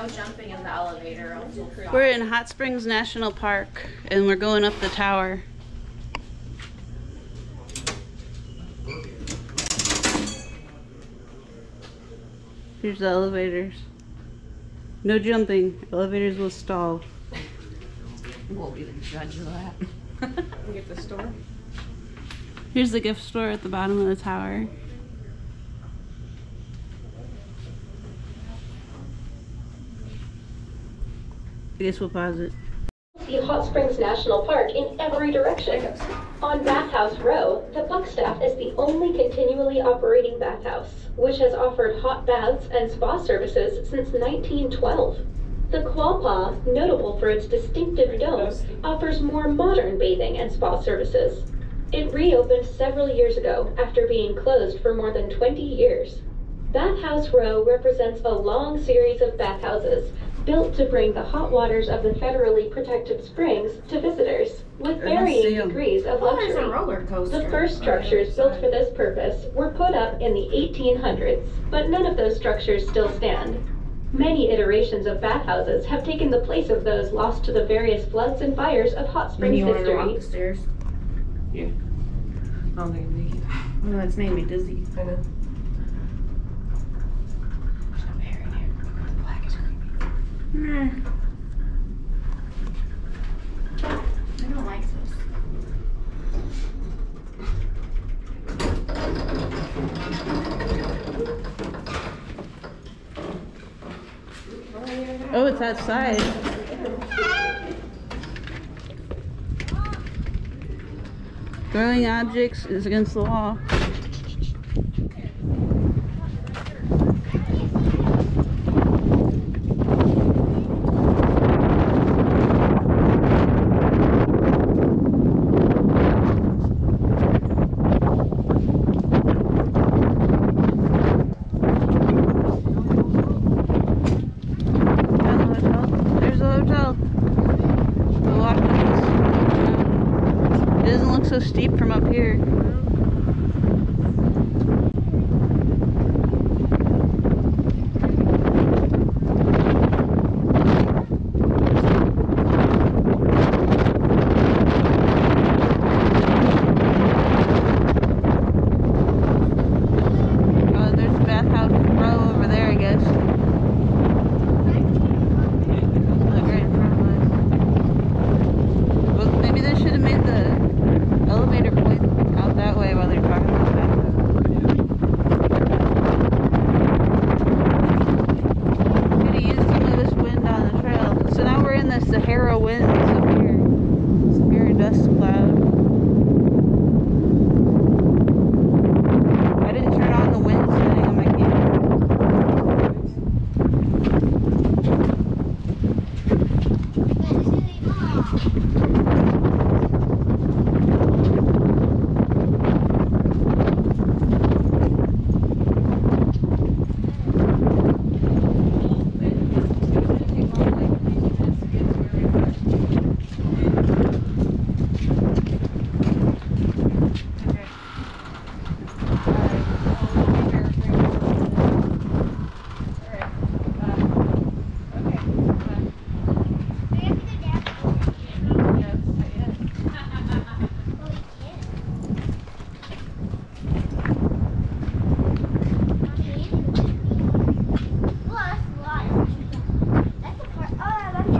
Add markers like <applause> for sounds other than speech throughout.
No jumping in the elevator. We're in Hot Springs National Park and we're going up the tower. Here's the elevators. No jumping. Elevators will stall. We'll be the judge of that. Get the store. Here's the gift store at the bottom of the tower. Guess we'll pause it. See Hot Springs National Park in every direction. On Bathhouse Row, the Buckstaff is the only continually operating bathhouse, which has offered hot baths and spa services since 1912. The Quapaw, notable for its distinctive dome, offers more modern bathing and spa services. It reopened several years ago after being closed for more than 20 years. Bathhouse Row represents a long series of bathhouses built to bring the hot waters of the federally protected springs to visitors with varying um, degrees of Oh, there's a luxury. roller coaster. The first structures built for this purpose were put up in the 1800s, but none of those structures still stand. Many iterations of bathhouses have taken the place of those lost to the various floods and fires of Hot Then Springs you want to walk history. the stairs? I don't think I'm making Oh, that's <laughs> made me dizzy. I know. There's no hair in here. Black is I don't like this. Oh, it's outside. Throwing objects is against the law. From up here. Oh, there's bathhouse row over there, I guess. Like right in front of us. Well, maybe they should have made the elevator point out that way while they're talking about that. Could have used some of this wind on the trail. So now we're in the Sahara winds up here. Sahara dust cloud. I didn't turn on the wind setting on my camera.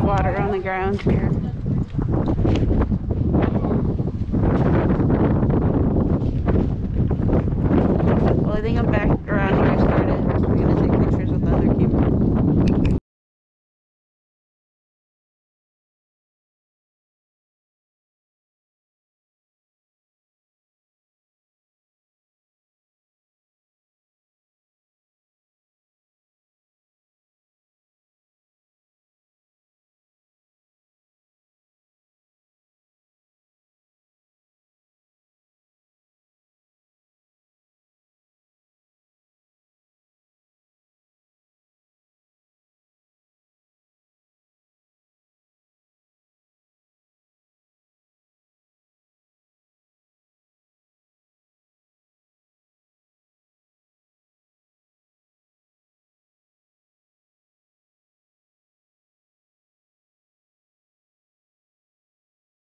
Water on the ground here.